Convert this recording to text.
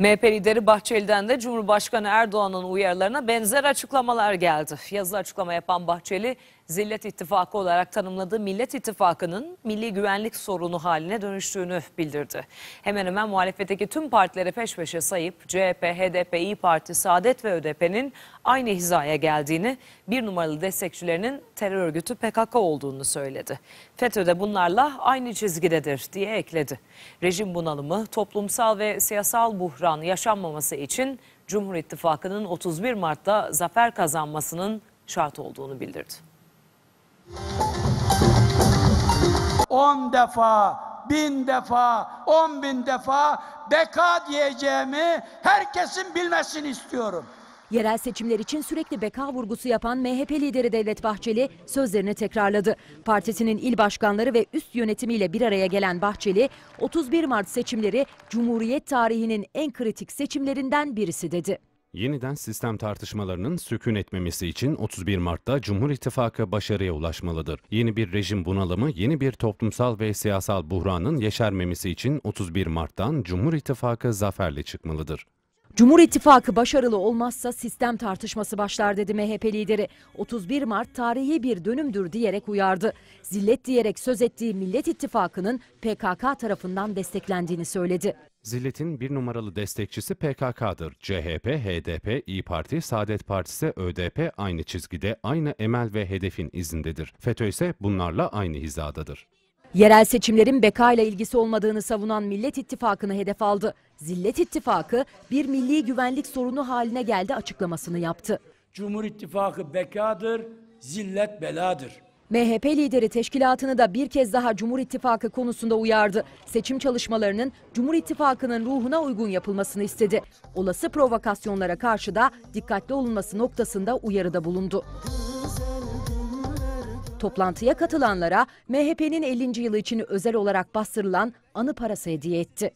MHP lideri Bahçeli'den de Cumhurbaşkanı Erdoğan'ın uyarılarına benzer açıklamalar geldi. Yazılı açıklama yapan Bahçeli, Zillet İttifakı olarak tanımladığı Millet İttifakı'nın milli güvenlik sorunu haline dönüştüğünü bildirdi. Hemen hemen muhalefetteki tüm partileri peş peşe sayıp CHP, HDP, İyi Parti, Saadet ve ÖDP'nin aynı hizaya geldiğini, bir numaralı destekçilerinin terör örgütü PKK olduğunu söyledi. FETÖ de bunlarla aynı çizgidedir diye ekledi. Rejim bunalımı, toplumsal ve siyasal buhran yaşanmaması için Cumhur İttifakı'nın 31 Mart'ta zafer kazanmasının şart olduğunu bildirdi. 10 defa, bin defa, on bin defa beka diyeceğimi herkesin bilmesini istiyorum. Yerel seçimler için sürekli beka vurgusu yapan MHP lideri Devlet Bahçeli sözlerini tekrarladı. Partisinin il başkanları ve üst yönetimiyle bir araya gelen Bahçeli, 31 Mart seçimleri Cumhuriyet tarihinin en kritik seçimlerinden birisi dedi. Yeniden sistem tartışmalarının sükun etmemesi için 31 Mart'ta Cumhur İttifakı başarıya ulaşmalıdır. Yeni bir rejim bunalımı, yeni bir toplumsal ve siyasal buhranın yeşermemesi için 31 Mart'tan Cumhur İttifakı zaferle çıkmalıdır. Cumhur İttifakı başarılı olmazsa sistem tartışması başlar dedi MHP lideri. 31 Mart tarihi bir dönümdür diyerek uyardı. Zillet diyerek söz ettiği Millet İttifakı'nın PKK tarafından desteklendiğini söyledi. Zillet'in bir numaralı destekçisi PKK'dır. CHP, HDP, İyi Parti, Saadet Partisi, ÖDP aynı çizgide, aynı emel ve hedefin izindedir. FETÖ ise bunlarla aynı hizadadır. Yerel seçimlerin beka ile ilgisi olmadığını savunan Millet İttifakı'nı hedef aldı. Zillet İttifakı bir milli güvenlik sorunu haline geldi açıklamasını yaptı. Cumhur İttifakı bekadır, zillet beladır. MHP lideri teşkilatını da bir kez daha Cumhur İttifakı konusunda uyardı. Seçim çalışmalarının Cumhur İttifakı'nın ruhuna uygun yapılmasını istedi. Olası provokasyonlara karşı da dikkatli olunması noktasında uyarıda bulundu. Toplantıya katılanlara MHP'nin 50. yılı için özel olarak bastırılan anı parası hediye etti.